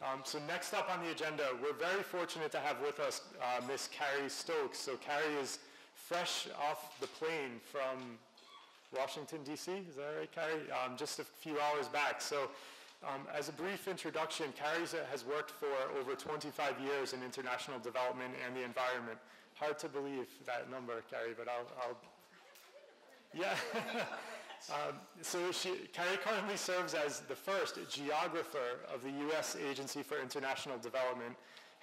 Um, so next up on the agenda, we're very fortunate to have with us uh, Miss Carrie Stokes. So Carrie is fresh off the plane from Washington, D.C. Is that right, Carrie? Um, just a few hours back. So um, as a brief introduction, Carrie has worked for over 25 years in international development and the environment. Hard to believe that number, Carrie, but I'll, I'll yeah. Um, so she, Carrie currently serves as the first geographer of the U.S. Agency for International Development,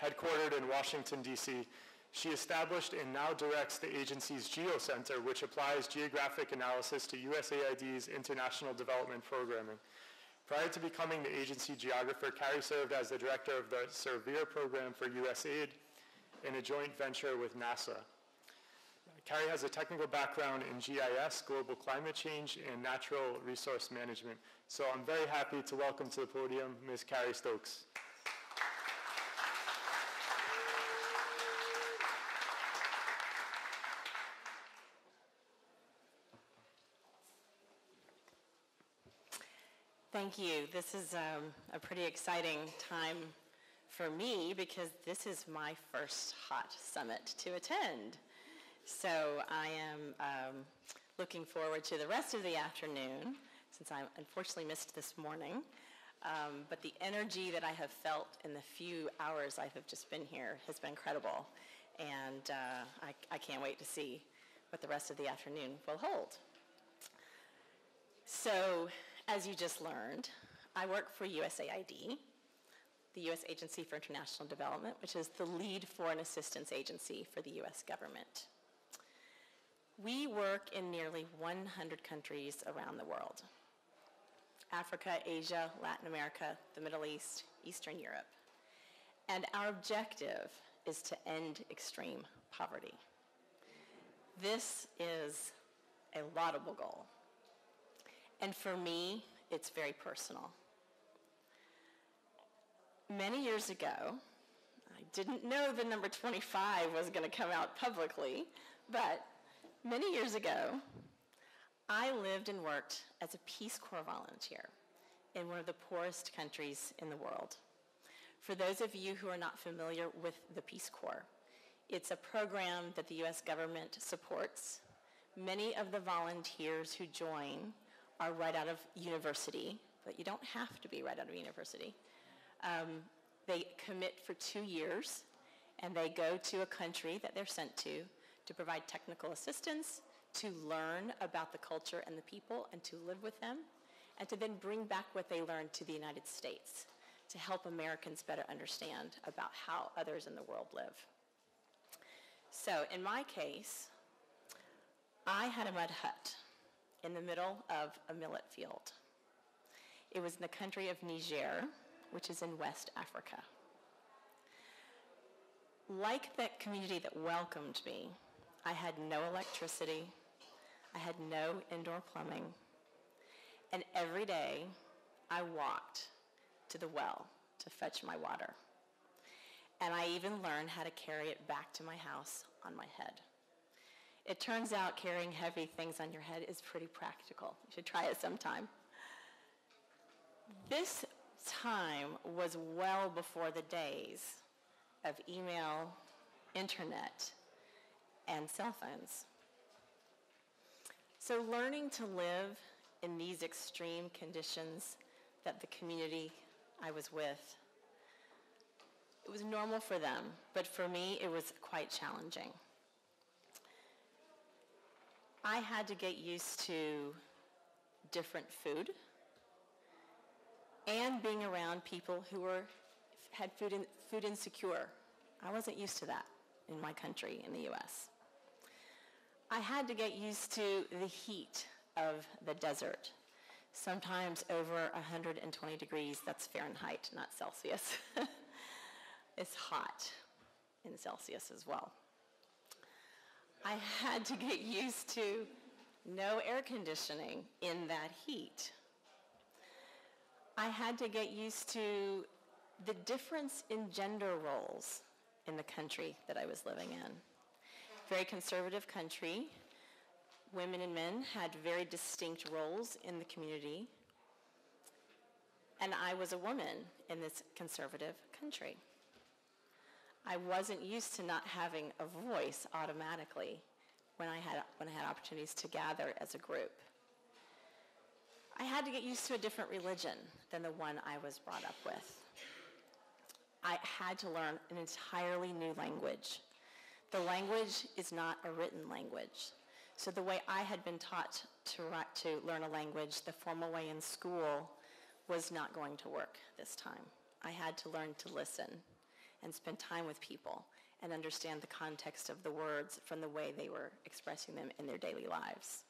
headquartered in Washington, D.C. She established and now directs the agency's GeoCenter, which applies geographic analysis to USAID's international development programming. Prior to becoming the agency geographer, Carrie served as the director of the SERVIR program for USAID in a joint venture with NASA. Carrie has a technical background in GIS, global climate change, and natural resource management. So I'm very happy to welcome to the podium Ms. Carrie Stokes. Thank you. This is um, a pretty exciting time for me because this is my first HOT summit to attend. So I am um, looking forward to the rest of the afternoon, since I unfortunately missed this morning. Um, but the energy that I have felt in the few hours I have just been here has been incredible. And uh, I, I can't wait to see what the rest of the afternoon will hold. So, as you just learned, I work for USAID, the U.S. Agency for International Development, which is the lead foreign assistance agency for the U.S. government. We work in nearly 100 countries around the world. Africa, Asia, Latin America, the Middle East, Eastern Europe. And our objective is to end extreme poverty. This is a laudable goal. And for me, it's very personal. Many years ago, I didn't know the number 25 was going to come out publicly, but Many years ago, I lived and worked as a Peace Corps volunteer in one of the poorest countries in the world. For those of you who are not familiar with the Peace Corps, it's a program that the US government supports. Many of the volunteers who join are right out of university, but you don't have to be right out of university. Um, they commit for two years and they go to a country that they're sent to to provide technical assistance, to learn about the culture and the people and to live with them, and to then bring back what they learned to the United States to help Americans better understand about how others in the world live. So in my case, I had a mud hut in the middle of a millet field. It was in the country of Niger, which is in West Africa. Like that community that welcomed me, I had no electricity. I had no indoor plumbing. And every day I walked to the well to fetch my water. And I even learned how to carry it back to my house on my head. It turns out carrying heavy things on your head is pretty practical. You should try it sometime. This time was well before the days of email, internet, and cell phones. So learning to live in these extreme conditions that the community I was with, it was normal for them, but for me it was quite challenging. I had to get used to different food and being around people who were, had food, in, food insecure. I wasn't used to that in my country, in the US. I had to get used to the heat of the desert, sometimes over 120 degrees. That's Fahrenheit, not Celsius. it's hot in Celsius as well. I had to get used to no air conditioning in that heat. I had to get used to the difference in gender roles in the country that I was living in very conservative country. Women and men had very distinct roles in the community. and I was a woman in this conservative country. I wasn't used to not having a voice automatically when I had, when I had opportunities to gather as a group. I had to get used to a different religion than the one I was brought up with. I had to learn an entirely new language. The language is not a written language. So the way I had been taught to, write, to learn a language, the formal way in school, was not going to work this time. I had to learn to listen and spend time with people and understand the context of the words from the way they were expressing them in their daily lives.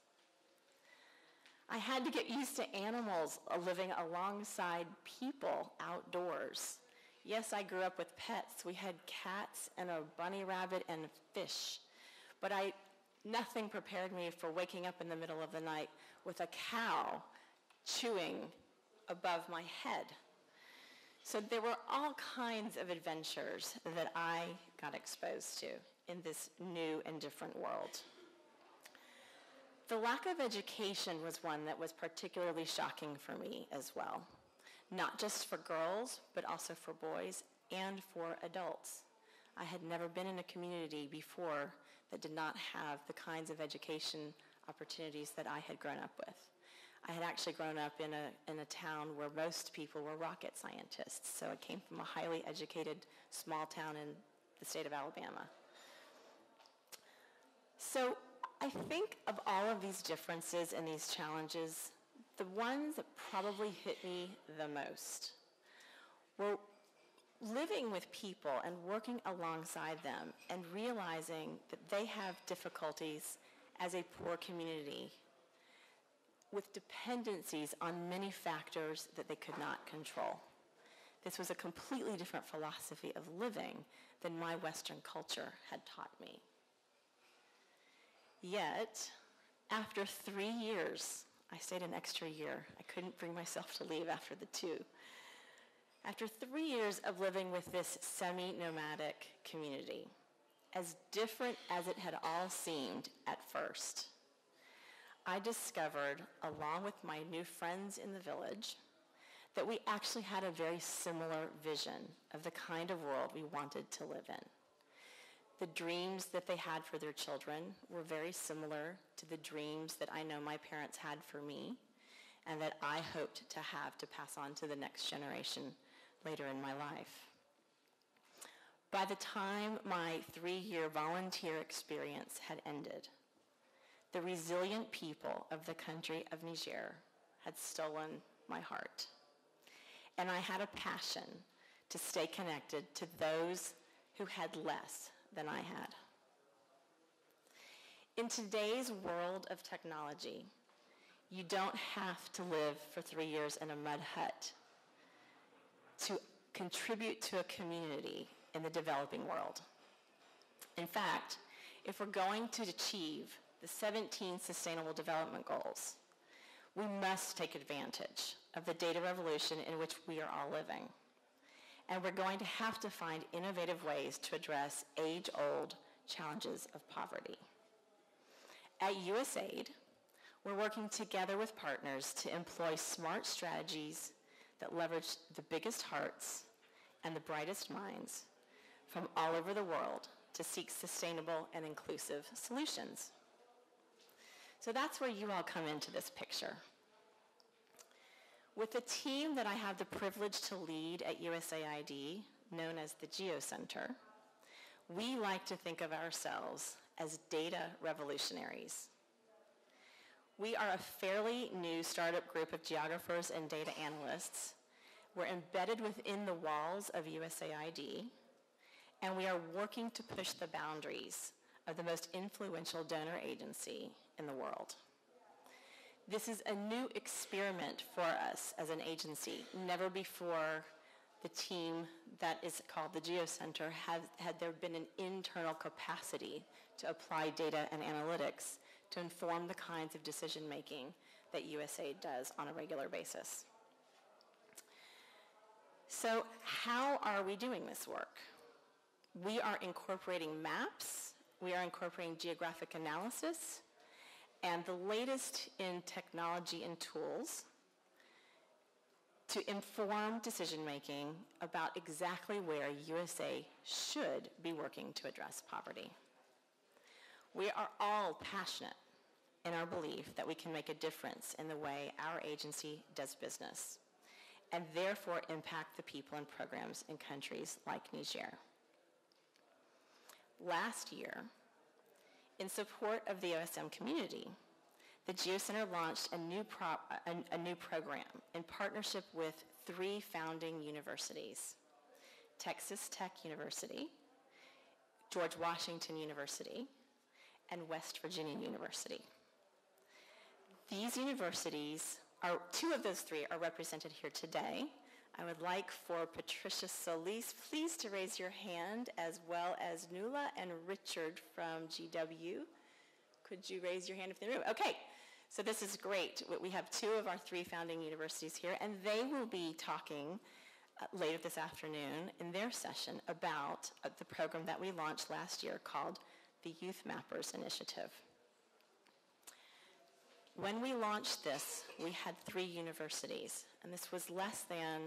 I had to get used to animals living alongside people outdoors. Yes, I grew up with pets. We had cats and a bunny rabbit and fish. But I, nothing prepared me for waking up in the middle of the night with a cow chewing above my head. So there were all kinds of adventures that I got exposed to in this new and different world. The lack of education was one that was particularly shocking for me as well, not just for girls, but also for boys and for adults. I had never been in a community before that did not have the kinds of education opportunities that I had grown up with. I had actually grown up in a, in a town where most people were rocket scientists, so I came from a highly educated small town in the state of Alabama. So I think of all of these differences and these challenges, the ones that probably hit me the most were living with people and working alongside them and realizing that they have difficulties as a poor community with dependencies on many factors that they could not control. This was a completely different philosophy of living than my Western culture had taught me. Yet, after three years, I stayed an extra year. I couldn't bring myself to leave after the two. After three years of living with this semi nomadic community, as different as it had all seemed at first, I discovered, along with my new friends in the village, that we actually had a very similar vision of the kind of world we wanted to live in. The dreams that they had for their children were very similar to the dreams that I know my parents had for me and that I hoped to have to pass on to the next generation later in my life. By the time my three-year volunteer experience had ended, the resilient people of the country of Niger had stolen my heart. And I had a passion to stay connected to those who had less than I had. In today's world of technology, you don't have to live for three years in a mud hut to contribute to a community in the developing world. In fact, if we're going to achieve the 17 Sustainable Development Goals, we must take advantage of the data revolution in which we are all living. And we're going to have to find innovative ways to address age-old challenges of poverty. At USAID, we're working together with partners to employ smart strategies that leverage the biggest hearts and the brightest minds from all over the world to seek sustainable and inclusive solutions. So that's where you all come into this picture. With the team that I have the privilege to lead at USAID, known as the GEO Center, we like to think of ourselves as data revolutionaries. We are a fairly new startup group of geographers and data analysts. We're embedded within the walls of USAID, and we are working to push the boundaries of the most influential donor agency in the world. This is a new experiment for us as an agency. Never before the team that is called the Geo Center had, had there been an internal capacity to apply data and analytics to inform the kinds of decision making that USAID does on a regular basis. So how are we doing this work? We are incorporating maps, we are incorporating geographic analysis, and the latest in technology and tools to inform decision-making about exactly where USA should be working to address poverty. We are all passionate in our belief that we can make a difference in the way our agency does business and therefore impact the people and programs in countries like Niger. Last year, in support of the OSM community, the GeoCenter launched a new, a, a new program in partnership with three founding universities, Texas Tech University, George Washington University, and West Virginia University. These universities are, two of those three are represented here today. I would like for Patricia Solis, please to raise your hand, as well as Nuala and Richard from GW. Could you raise your hand if they're in the room? Okay, so this is great. We have two of our three founding universities here, and they will be talking uh, later this afternoon in their session about uh, the program that we launched last year called the Youth Mappers Initiative. When we launched this, we had three universities, and this was less than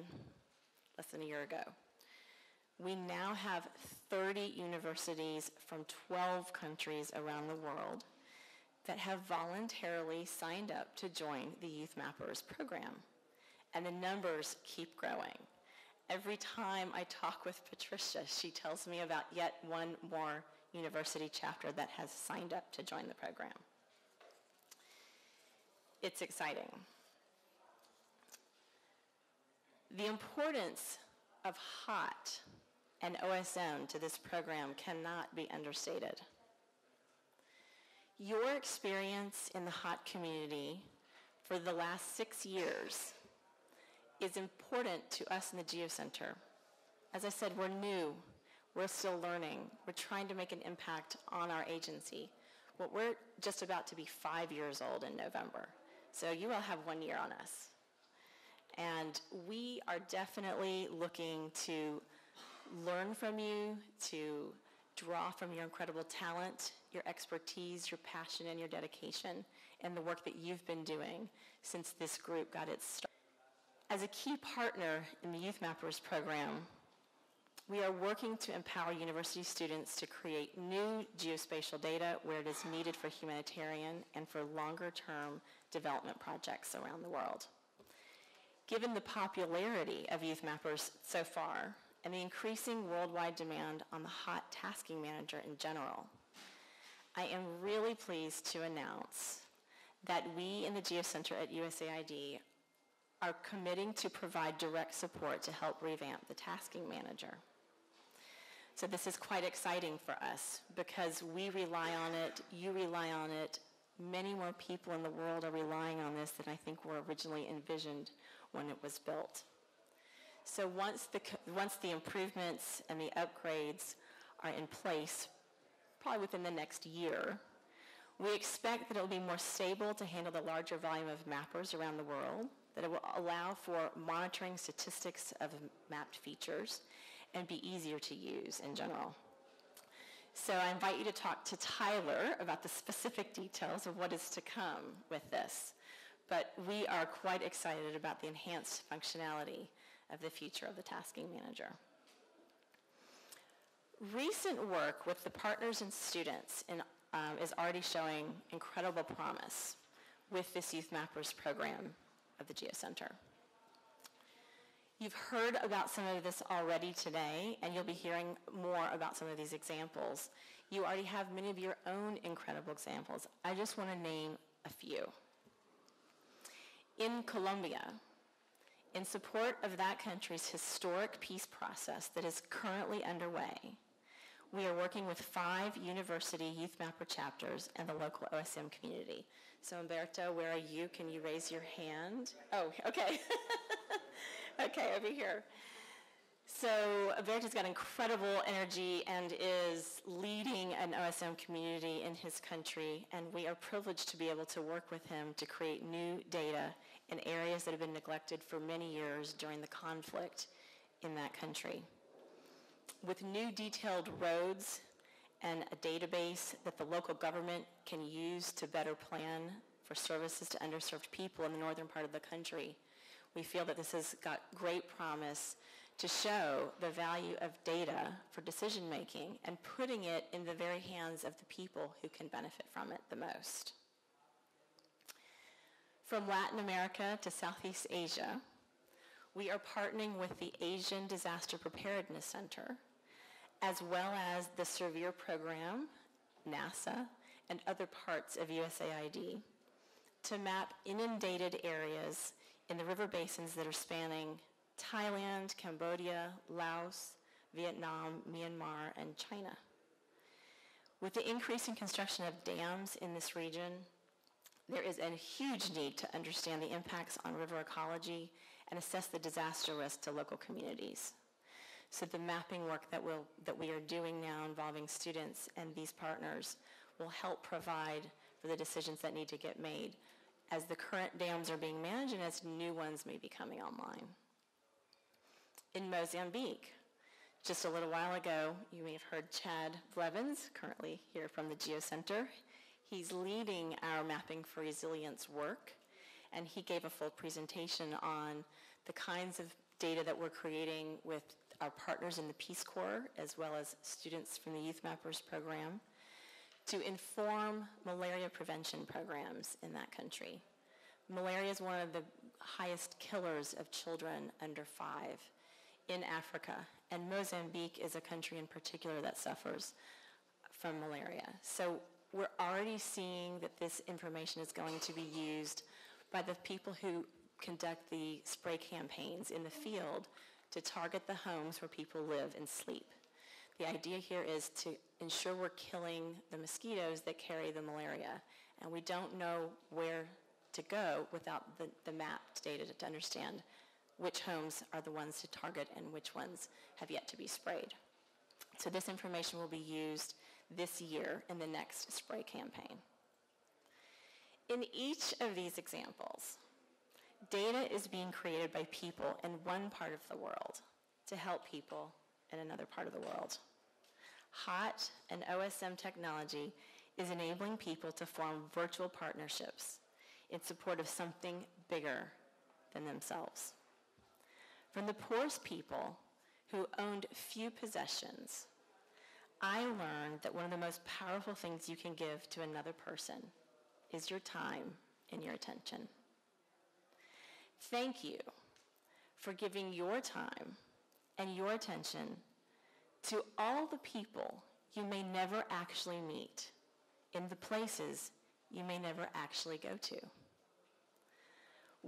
less than a year ago. We now have 30 universities from 12 countries around the world that have voluntarily signed up to join the Youth Mappers program. And the numbers keep growing. Every time I talk with Patricia, she tells me about yet one more university chapter that has signed up to join the program. It's exciting. The importance of HOT and OSM to this program cannot be understated. Your experience in the HOT community for the last six years is important to us in the Geo Center. As I said, we're new. We're still learning. We're trying to make an impact on our agency. Well, we're just about to be five years old in November. So you all have one year on us. And we are definitely looking to learn from you, to draw from your incredible talent, your expertise, your passion, and your dedication, and the work that you've been doing since this group got its start. As a key partner in the Youth Mappers program, we are working to empower university students to create new geospatial data where it is needed for humanitarian and for longer-term development projects around the world. Given the popularity of Youth Mappers so far and the increasing worldwide demand on the HOT Tasking Manager in general, I am really pleased to announce that we in the GeoCenter at USAID are committing to provide direct support to help revamp the tasking manager. So this is quite exciting for us because we rely on it, you rely on it, many more people in the world are relying on this than I think were originally envisioned when it was built. So once the, once the improvements and the upgrades are in place, probably within the next year, we expect that it will be more stable to handle the larger volume of mappers around the world, that it will allow for monitoring statistics of mapped features, and be easier to use in general. So I invite you to talk to Tyler about the specific details of what is to come with this. But we are quite excited about the enhanced functionality of the future of the tasking manager. Recent work with the partners and students in, um, is already showing incredible promise with this Youth Mappers program of the Geo Center. You've heard about some of this already today, and you'll be hearing more about some of these examples. You already have many of your own incredible examples. I just want to name a few. In Colombia, in support of that country's historic peace process that is currently underway, we are working with five university Youth Mapper chapters and the local OSM community. So Umberto, where are you? Can you raise your hand? Oh, okay. okay, over here. So Umberto's got incredible energy and is leading an OSM community in his country, and we are privileged to be able to work with him to create new data in areas that have been neglected for many years during the conflict in that country with new detailed roads and a database that the local government can use to better plan for services to underserved people in the northern part of the country, We feel that this has got great promise to show the value of data for decision making and putting it in the very hands of the people who can benefit from it the most. From Latin America to Southeast Asia, we are partnering with the Asian Disaster Preparedness Center, as well as the SERVIR Program, NASA, and other parts of USAID to map inundated areas in the river basins that are spanning Thailand, Cambodia, Laos, Vietnam, Myanmar, and China. With the increase in construction of dams in this region, there is a huge need to understand the impacts on river ecology and assess the disaster risk to local communities. So the mapping work that, we'll, that we are doing now involving students and these partners will help provide for the decisions that need to get made as the current dams are being managed and as new ones may be coming online. In Mozambique, just a little while ago, you may have heard Chad Blevins, currently here from the GeoCenter. He's leading our Mapping for Resilience work, and he gave a full presentation on the kinds of data that we're creating with our partners in the Peace Corps, as well as students from the Youth Mappers program, to inform malaria prevention programs in that country. Malaria is one of the highest killers of children under five in Africa, and Mozambique is a country in particular that suffers from malaria. So we're already seeing that this information is going to be used by the people who conduct the spray campaigns in the field to target the homes where people live and sleep. The idea here is to ensure we're killing the mosquitoes that carry the malaria. And we don't know where to go without the, the mapped data to understand which homes are the ones to target and which ones have yet to be sprayed. So this information will be used this year in the next spray campaign. In each of these examples, data is being created by people in one part of the world to help people in another part of the world. HOT and OSM technology is enabling people to form virtual partnerships in support of something bigger than themselves. From the poorest people who owned few possessions, I learned that one of the most powerful things you can give to another person is your time and your attention. Thank you for giving your time and your attention to all the people you may never actually meet in the places you may never actually go to.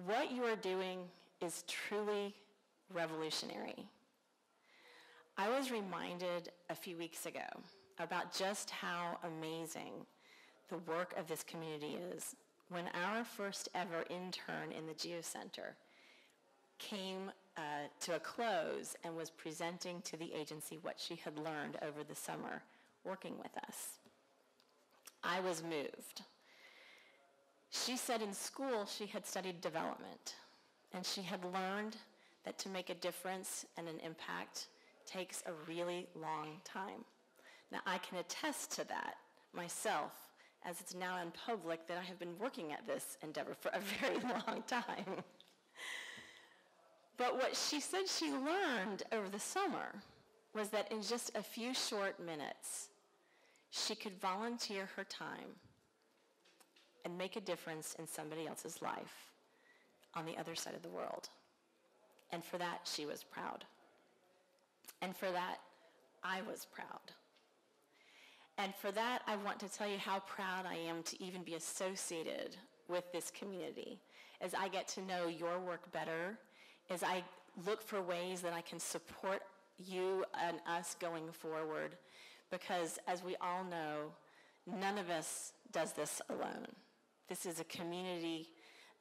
What you are doing is truly revolutionary. I was reminded a few weeks ago about just how amazing the work of this community is when our first ever intern in the Geo Center came to a close and was presenting to the agency what she had learned over the summer working with us. I was moved. She said in school she had studied development, and she had learned that to make a difference and an impact takes a really long time. Now, I can attest to that myself, as it's now in public that I have been working at this endeavor for a very long time. But what she said she learned over the summer was that in just a few short minutes, she could volunteer her time and make a difference in somebody else's life on the other side of the world. And for that, she was proud. And for that, I was proud. And for that, I want to tell you how proud I am to even be associated with this community as I get to know your work better as I look for ways that I can support you and us going forward because as we all know, none of us does this alone. This is a community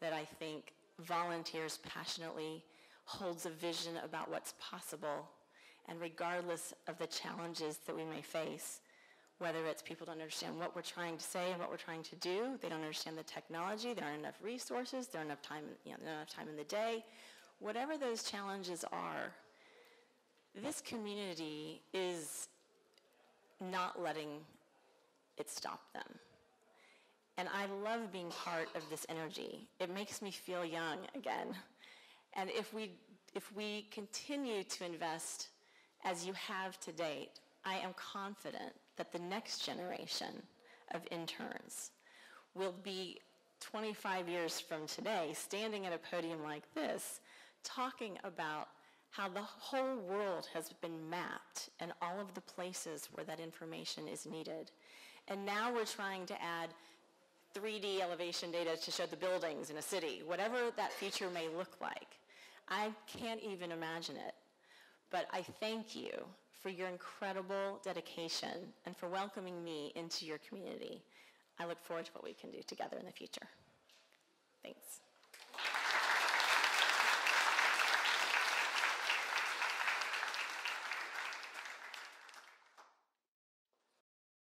that I think volunteers passionately, holds a vision about what's possible, and regardless of the challenges that we may face, whether it's people don't understand what we're trying to say and what we're trying to do, they don't understand the technology, there aren't enough resources, there aren't enough time, you know, enough time in the day, whatever those challenges are, this community is not letting it stop them. And I love being part of this energy. It makes me feel young again. And if we, if we continue to invest as you have to date, I am confident that the next generation of interns will be 25 years from today standing at a podium like this talking about how the whole world has been mapped and all of the places where that information is needed. And now we're trying to add 3D elevation data to show the buildings in a city, whatever that future may look like. I can't even imagine it. But I thank you for your incredible dedication and for welcoming me into your community. I look forward to what we can do together in the future. Thanks.